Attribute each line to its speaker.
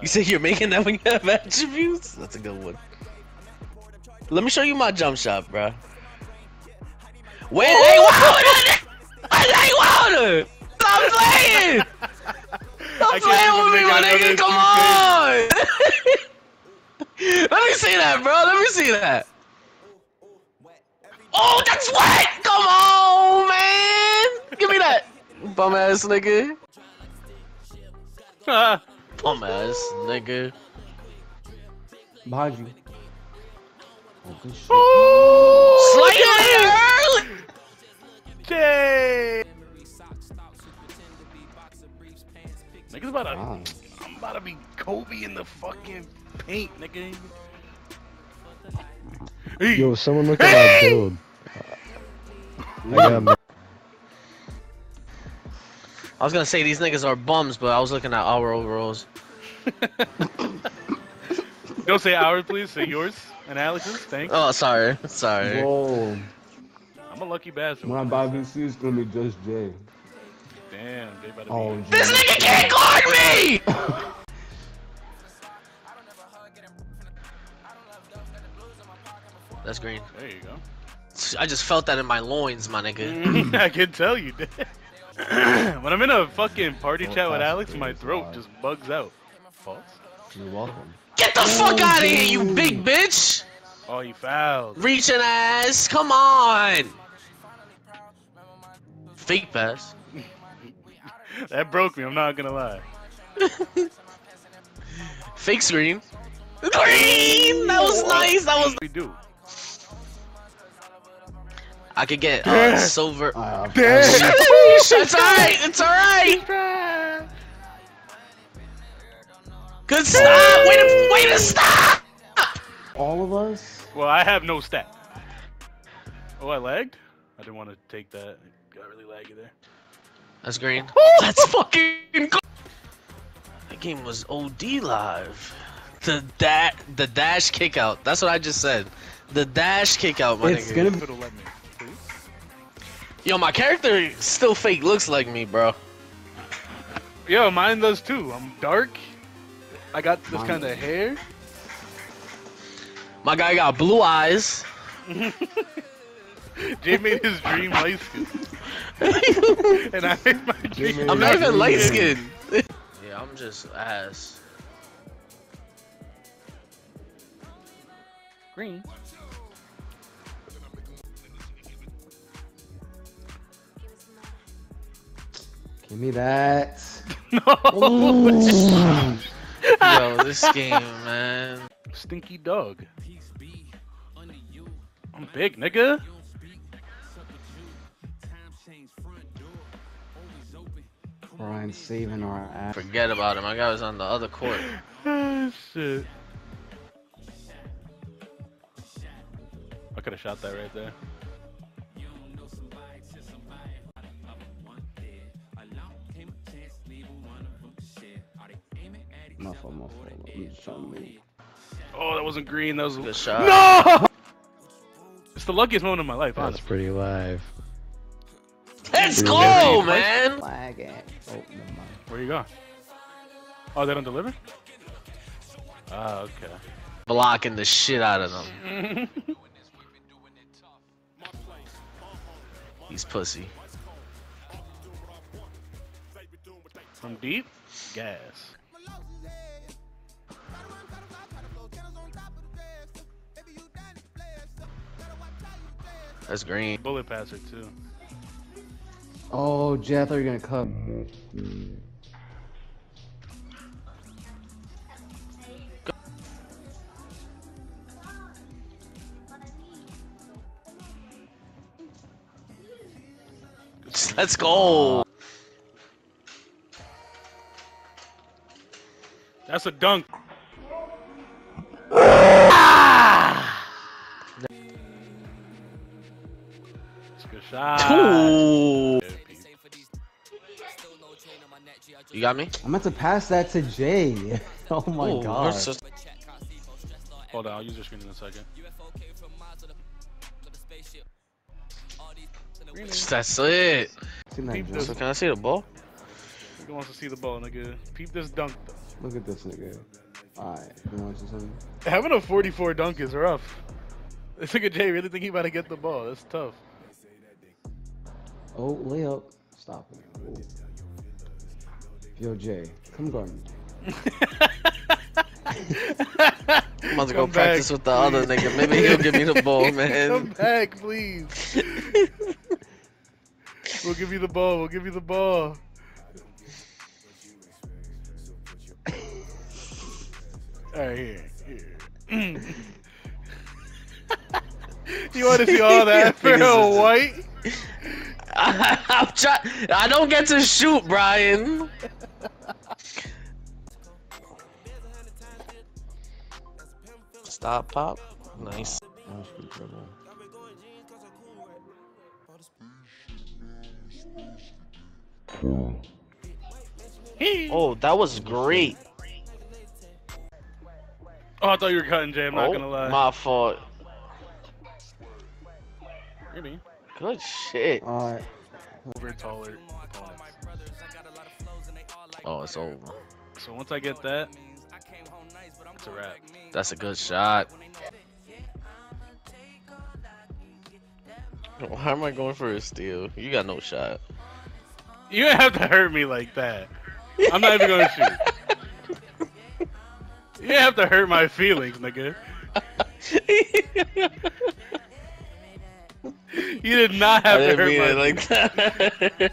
Speaker 1: You say you're making that when you have attributes? That's a good one. Let me show you my jump shot, bro. Wait, hey, Wilder! Hey, Wilder! Stop playing! Stop playing with me, my nigga! Come on! Let me see that, bro. Let me see that. Oh, that's wet! Come on, man! Give me that, bum ass nigga. Bum ass nigga.
Speaker 2: Behind you. Oh, good shit.
Speaker 1: Slightly early.
Speaker 3: Jay! Niggas about to,
Speaker 2: Wow.
Speaker 3: I'm about to be Kobe in the fucking paint, nigga. Hey,
Speaker 4: Yo, someone look at my build. I got
Speaker 1: I was gonna say these niggas are bums, but I was looking at our overalls.
Speaker 3: don't say ours, please. Say yours and Alex's. Thanks.
Speaker 1: Oh, sorry, sorry.
Speaker 2: Whoa.
Speaker 3: I'm a lucky bastard.
Speaker 2: When I buy VC, it's gonna be just Jay.
Speaker 3: Damn, they about to
Speaker 2: Oh,
Speaker 3: be.
Speaker 1: This
Speaker 2: Jay.
Speaker 1: nigga can't guard me. That's green.
Speaker 3: There you go.
Speaker 1: I just felt that in my loins, my nigga.
Speaker 3: I can tell you did. when I'm in a fucking party
Speaker 2: Don't
Speaker 3: chat with Alex, my throat
Speaker 2: hard.
Speaker 3: just bugs out. False.
Speaker 2: You're welcome.
Speaker 1: Get the fuck out of here, you big bitch!
Speaker 3: Oh, he fouled.
Speaker 1: Reaching ass, come on! Fake pass.
Speaker 3: That broke me. I'm not gonna lie.
Speaker 1: Fake screen. Green! That was nice. That was.
Speaker 3: We do.
Speaker 1: I could get uh, silver.
Speaker 2: Uh,
Speaker 1: it's alright. It's alright. Good stop. Way to way to stop.
Speaker 2: all of us?
Speaker 3: Well, I have no stat. Oh, I lagged? I didn't want to take that. It got really laggy there.
Speaker 1: That's green. Oh, That's fucking. Go- that game was OD live. The da- the dash kick out. That's what I just said. The dash kick out, my
Speaker 2: It's
Speaker 1: nigga.
Speaker 2: gonna
Speaker 1: Yo, my character still fake looks like me, bro.
Speaker 3: Yo, mine does too. I'm dark. I got this kind of hair.
Speaker 1: My guy got blue eyes.
Speaker 3: Jay made his dream light skin. and I made my
Speaker 2: Jay
Speaker 3: dream.
Speaker 2: made
Speaker 1: I'm not even light skinned. yeah, I'm just ass.
Speaker 3: green.
Speaker 2: Give me that.
Speaker 3: No.
Speaker 1: Yo, this game, man.
Speaker 3: Stinky dog. I'm big, nigga.
Speaker 2: Ryan saving our ass.
Speaker 1: Forget about him. My guy was on the other court.
Speaker 3: Ah, shit. I could have shot that right there.
Speaker 2: My fault, my fault. I'm just trying to move.
Speaker 3: Oh, that wasn't green. That was
Speaker 1: Good shot.
Speaker 3: no. It's the luckiest moment of my life,
Speaker 4: That's
Speaker 3: honestly.
Speaker 4: pretty live.
Speaker 1: Let's go,
Speaker 3: good.
Speaker 1: man.
Speaker 2: Flag it. Oh, never mind.
Speaker 3: Where you going? Oh, they don't deliver? Ah, okay.
Speaker 1: Blocking the shit out of them. He's pussy.
Speaker 3: From deep? Gas.
Speaker 1: That's green.
Speaker 3: Bullet passer, too.
Speaker 2: Oh, Jay, I thought you were gonna come.
Speaker 1: Let's go.
Speaker 3: That's a dunk. Shot.
Speaker 1: Ooh.
Speaker 3: Good.
Speaker 1: You got me?
Speaker 2: I meant to pass that to Jay. oh my
Speaker 1: Ooh,
Speaker 2: god.
Speaker 1: versus-
Speaker 3: Hold on, I'll use your screen in a second.
Speaker 1: That's it.
Speaker 2: That
Speaker 3: Peep
Speaker 2: jump.
Speaker 1: So can I see the ball?
Speaker 3: Nigga wants to see the ball, nigga. Peep this dunk though.
Speaker 2: Look at this nigga. Alright, you want to see something?
Speaker 3: Having a 44 dunk is rough. This nigga Jay really think he about to get the ball. That's tough.
Speaker 2: Oh, layup. Stop it. Ooh. Yo, Jay, come guard me.
Speaker 1: I'm about to go
Speaker 3: Come
Speaker 1: practice with the other nigga. Maybe he'll give me the ball, man.
Speaker 3: Come
Speaker 1: man.
Speaker 3: back, please. we'll give you the ball. We'll give you the ball. All right, here. here. you want to see all that for
Speaker 1: Figures
Speaker 3: a
Speaker 1: it.
Speaker 3: White?
Speaker 1: I'm try- I don't get to shoot, Brian. Stop, pop. Nice.
Speaker 2: Oh, shoot, dribble.
Speaker 1: Oh, that was great.
Speaker 3: Oh, I thought you were cutting, Jay. I'm not
Speaker 1: oh,
Speaker 3: gonna lie.
Speaker 1: my fault.
Speaker 3: Maybe.
Speaker 1: Good shit.
Speaker 2: Alright.
Speaker 3: Over taller opponents.
Speaker 1: Oh, it's over.
Speaker 3: So once I get that, it's a wrap.
Speaker 1: That's a good shot. Why am I going for a steal? You got no shot.
Speaker 3: You didn't have to hurt me like that. I'm not even gonna shoot. You didn't have to hurt my feelings, nigga. You did not
Speaker 1: I
Speaker 3: have to
Speaker 1: didn't
Speaker 3: hurt my
Speaker 1: like that.